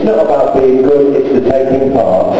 It's not about being good, it's the taking part.